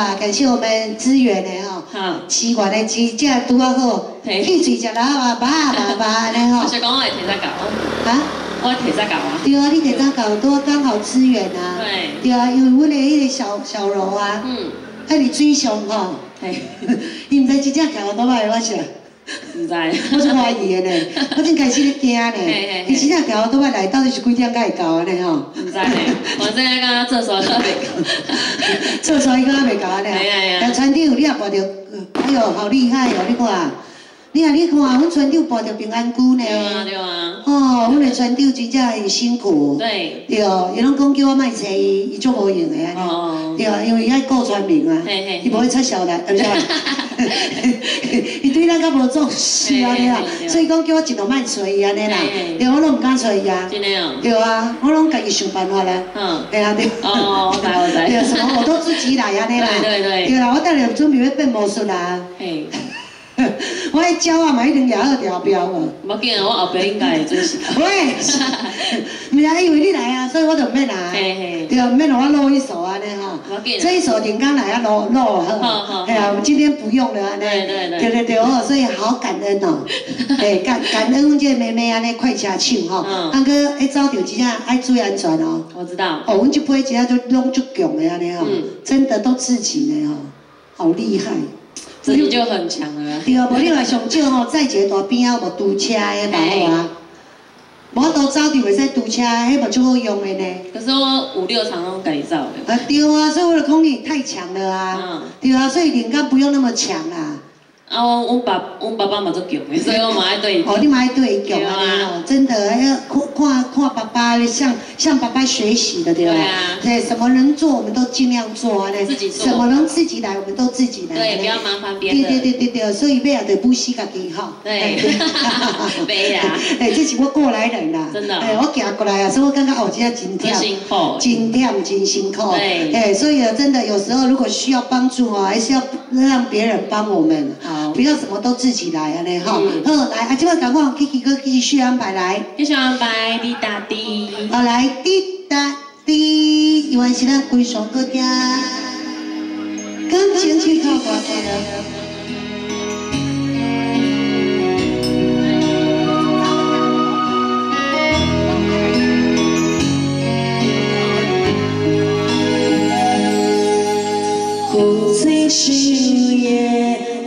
啊，感谢我们支援的吼，好，饲源的鸡只拄啊好，嘿。去嘴食老啊，饱啊饱饱安尼吼。我，是讲我会提啊，我提早搞啊。对啊，你提早搞多刚好支援啊，对，对啊，因为阮的迄个小小柔啊，嗯，那你水上吼，嘿，伊毋知真正搞倒来我是。唔知，我是怀疑的呢，我真开始咧惊呢。伊真正搞倒摆来到底是几点才会搞呢吼？唔知呢，我正刚刚厕所特别 厕所伊敢未搞呢？哎呀呀但船长你也看着，哎哟，好厉害哦！你看，你啊，你看，阮船长抱着平安姑呢。对啊对啊，哦，阮的船长真正很辛苦。对，对，伊拢讲叫我莫找伊，伊足无用的安尼。哦，对，因为伊爱顾全民啊伊无会出小人，对不对？伊对咱较无重视安尼啦所以讲叫我尽量莫找伊安尼啦。对，我拢毋敢找伊啊。真的哦，对啊，我拢家己想办法啦。嗯，对啊，对。哦，我知我知 对啊，什么我都自己来安尼啦。对对对对啦，我等下准备要变魔术啦。嘿，我迄鸟啊嘛一定也好条标哦。无紧啊，我后边应该会准。喂，毋是啊，因为你来啊，所以我就毋免来。嘿嘿对免让我录一首安尼吼。要紧啊这一首顶刚来啊，录录好好。好哎呀，我们今天不用了安尼。对对对对对对哦，所以好感恩哦。哎，感感恩阮这妹妹安尼快下手吼，嗯啊个爱走着真正爱注意安全哦。我知道，哦，阮这批真正都拢足强的安尼吼嗯，真的都自己呢吼，好厉害。自己就很强了啊。对啊，无你话上少吼，在一个大边啊有无堵车的嘛好啊。无都走就袂使堵车，迄无足好用的呢。可是我五六场拢改造的。啊，对啊，所以我的空力太强了啊。嗯对啊，所以灵感不用那么强啊。啊，我我爸我爸爸嘛做强的，所以我嘛爱对伊。哦，你嘛爱对强对啊真的要看看看爸爸，向向爸爸学习的，对吧？对啊对，什么能做我们都尽量做啊，自己做什么能自己来，我们都自己来。对，不要麻烦别人。对对对对对，所以不要得不惜家己哈。对没啦哎，这是我过来人啦。真的哦哎，我行过来啊，所以我感觉哦，这真真忝，辛苦。真忝，真辛苦。对哎，所以啊，真的有时候如果需要帮助啊，还是要让别人帮我们。好不要什么都自己来啊，呢哈。嗯好，来啊，这个赶快 Kiki 哥继续安排来。继续安排滴答滴。好，来滴答滴，因为是咱规上歌听，感情去靠歌听。风吹树叶摇啊摇，啊窗我无求飘啊飘，名为心相见，破残心碎是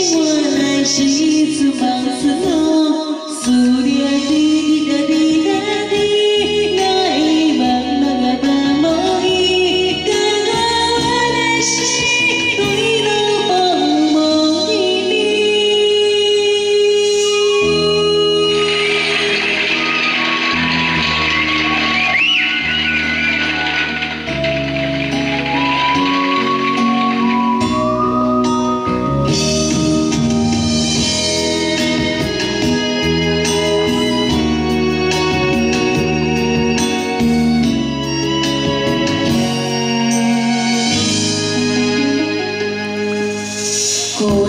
心我来是处放肆路，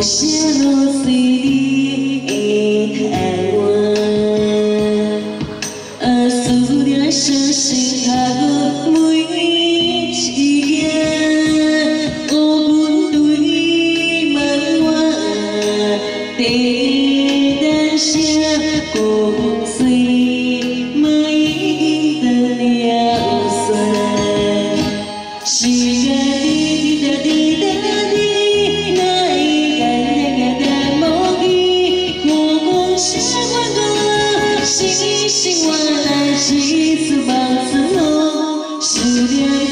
互相心温暖，情丝满丝浓，思念。